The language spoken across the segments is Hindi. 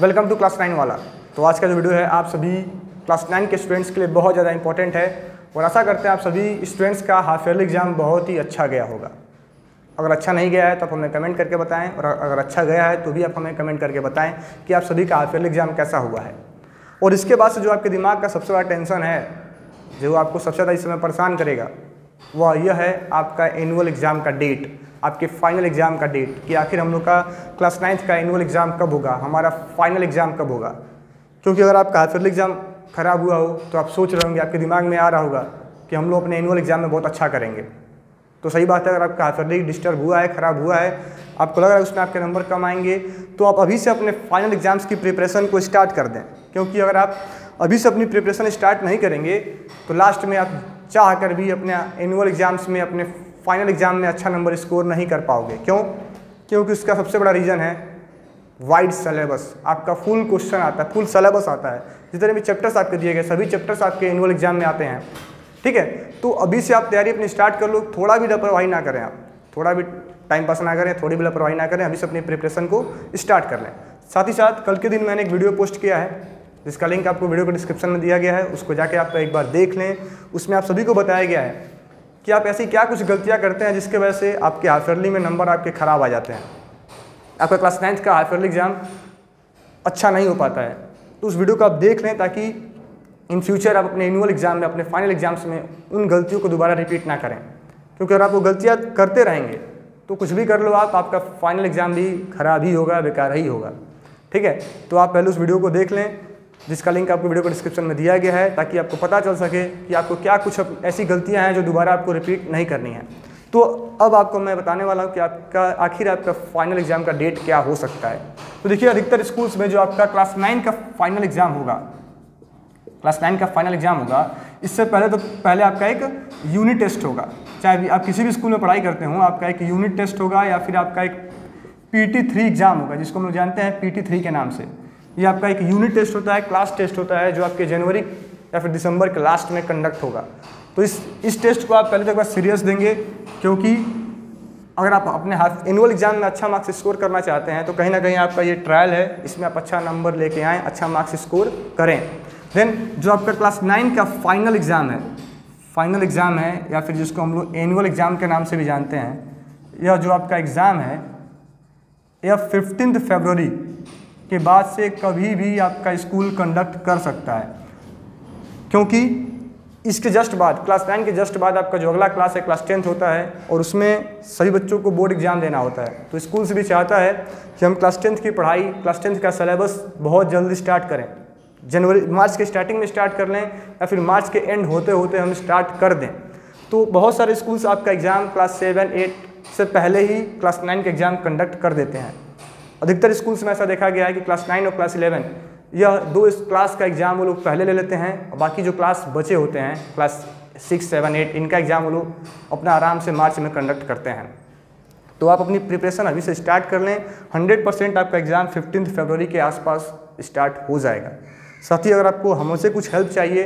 वेलकम टू क्लास नाइन वाला। तो आज का जो वीडियो है, आप सभी क्लास नाइन के स्टूडेंट्स के लिए बहुत ज़्यादा इंपॉर्टेंट है और आशा करते हैं आप सभी स्टूडेंट्स का हाफ़ ईयरली एग्ज़ाम बहुत ही अच्छा गया होगा। अगर अच्छा नहीं गया है तो आप हमें कमेंट करके बताएँ और अगर अच्छा गया है तो भी आप हमें कमेंट करके बताएँ कि आप सभी का हाफ़ ईयरली एग्ज़ाम कैसा हुआ है। और इसके बाद से जो आपके दिमाग का सबसे बड़ा टेंशन है, जो आपको सबसे ज़्यादा इस समय परेशान करेगा, वह यह है आपका एनुअल एग्ज़ाम का डेट आपके फाइनल एग्ज़ाम का डेट कि आखिर हम लोग का क्लास नाइन्थ का एनुअल एग्ज़ाम कब होगा, हमारा फाइनल एग्ज़ाम कब होगा? क्योंकि अगर आपका हाफ़ एग्ज़ाम ख़राब हुआ हो तो आप सोच रहे होंगे, आपके दिमाग में आ रहा होगा कि हम लोग अपने एनुअल एग्ज़ाम में बहुत अच्छा करेंगे। तो सही बात है, अगर आपका हाफ़ डिस्टर्ब हुआ है, ख़राब हुआ है, आपको लग रहा है उसमें आपके नंबर कम आएँगे तो आप अभी से अपने फाइनल एग्ज़ाम्स की प्रिपरेशन को स्टार्ट कर दें। क्योंकि अगर आप अभी से अपनी प्रिपरेशन स्टार्ट नहीं करेंगे तो लास्ट में आप चाह कर भी अपने एनुअल एग्ज़ाम्स में अपने फाइनल एग्ज़ाम में अच्छा नंबर स्कोर नहीं कर पाओगे। क्यों? क्योंकि उसका सबसे बड़ा रीज़न है वाइड सिलेबस आपका फुल क्वेश्चन आता है फुल सिलेबस आता है। जितने भी चैप्टर्स आपके दिए गए, सभी चैप्टर्स आपके एनुअल एग्ज़ाम में आते हैं। ठीक है? तो अभी से आप तैयारी अपनी स्टार्ट कर लो, थोड़ा भी लापरवाही ना करें आप। थोड़ा भी टाइम पास ना करें, थोड़ी भी लापरवाही ना करें, अभी से अपनी प्रिपरेशन को स्टार्ट कर लें। साथ ही साथ, कल के दिन मैंने एक वीडियो पोस्ट किया है, जिसका लिंक आपको वीडियो को डिस्क्रिप्शन में दिया गया है, उसको जाके आप एक बार देख लें। उसमें आप सभी को बताया गया है कि आप ऐसी क्या कुछ गलतियाँ करते हैं जिसके वजह से आपके हाफ़ ईयरली में नंबर आपके ख़राब आ जाते हैं? आपका क्लास नाइन्थ का हाफ़ ईयरली एग्ज़ाम अच्छा नहीं हो पाता है। तो उस वीडियो को आप देख लें ताकि इन फ्यूचर आप अपने एनुअल एग्ज़ाम में, अपने फाइनल एग्ज़ाम्स में उन गलतियों को दोबारा रिपीट ना करें। क्योंकि अगर आप वो गलतियाँ करते रहेंगे तो कुछ भी कर लो आप, आपका फाइनल एग्ज़ाम भी खराब ही होगा, बेकार ही होगा। ठीक है? तो आप पहले उस वीडियो को देख लें। जिसका लिंक आपको वीडियो को डिस्क्रिप्शन में दिया गया है, ताकि आपको पता चल सके कि आपको क्या कुछ ऐसी गलतियाँ हैं जो दोबारा आपको रिपीट नहीं करनी है। तो अब आपको मैं बताने वाला हूँ कि आपका, आखिर आपका फाइनल एग्ज़ाम का डेट क्या हो सकता है। तो देखिए, अधिकतर स्कूल्स में जो आपका क्लास नाइन का फाइनल एग्ज़ाम होगा क्लास नाइन का फाइनल एग्ज़ाम होगा, इससे पहले तो पहले आपका एक यूनिट टेस्ट होगा। चाहे आप किसी भी स्कूल में पढ़ाई करते हो, आपका एक यूनिट टेस्ट होगा या फिर आपका एक पी टी थ्री एग्ज़ाम होगा, जिसको हम लोग जानते हैं पी टी थ्री के नाम से। ये आपका एक यूनिट टेस्ट होता है क्लास टेस्ट होता है, जो आपके जनवरी या फिर दिसंबर के लास्ट में कंडक्ट होगा। तो इस इस टेस्ट को आप पहले तो एक बार सीरियस देंगे, क्योंकि अगर आप अपने हाथ एनुअल एग्ज़ाम में अच्छा मार्क्स स्कोर करना चाहते हैं तो कहीं ना कहीं आपका ये ट्रायल है, इसमें आप अच्छा नंबर लेके आएँ अच्छा मार्क्स स्कोर करें। देन जो आपका क्लास नाइन का फाइनल एग्ज़ाम है फाइनल एग्ज़ाम है, या फिर जिसको हम लोग एनुअल एग्ज़ाम के नाम से भी जानते हैं यह जो आपका एग्ज़ाम है यह फिफ्टीन फेबररी के बाद से कभी भी आपका स्कूल कंडक्ट कर सकता है। क्योंकि इसके जस्ट बाद क्लास नाइन के जस्ट बाद आपका जो अगला क्लास है क्लास टेंथ होता है और उसमें सभी बच्चों को बोर्ड एग्ज़ाम देना होता है। तो स्कूल से भी चाहता है कि हम क्लास टेंथ की पढ़ाई क्लास टेंथ का सिलेबस बहुत जल्दी स्टार्ट करें। जनवरी, मार्च के स्टार्टिंग में स्टार्ट कर लें या फिर मार्च के एंड होते होते हम स्टार्ट कर दें। तो बहुत सारे स्कूल्स आपका एग्ज़ाम क्लास सेवन एट से पहले ही क्लास नाइन का एग्ज़ाम कंडक्ट कर देते हैं। अधिकतर स्कूल्स में ऐसा देखा गया है कि क्लास नाइन और क्लास इलेवन, यह दो इस क्लास का एग्ज़ाम वो लोग पहले ले लेते हैं और बाकी जो क्लास बचे होते हैं, क्लास सिक्स, सेवन, एट, इनका एग्ज़ाम वो लोग अपना आराम से मार्च में कंडक्ट करते हैं। तो आप अपनी प्रिपरेशन अभी से स्टार्ट कर लें, हंड्रेड परसेंट आपका एग्ज़ाम फिफ्टीन फरवरी के आसपास स्टार्ट हो जाएगा। साथ ही अगर आपको हमसे कुछ हेल्प चाहिए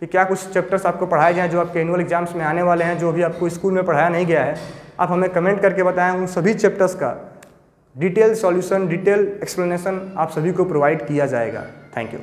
कि क्या कुछ चैप्टर्स आपको पढ़ाए जाएँ जो आपके एनुअल एग्ज़ाम्स में आने वाले हैं, जो अभी आपको स्कूल में पढ़ाया नहीं गया है, आप हमें कमेंट करके बताएँ उन सभी चैप्टर्स का। डिटेल सॉल्यूशन डिटेल एक्सप्लेनेशन आप सभी को प्रोवाइड किया जाएगा। Thank you.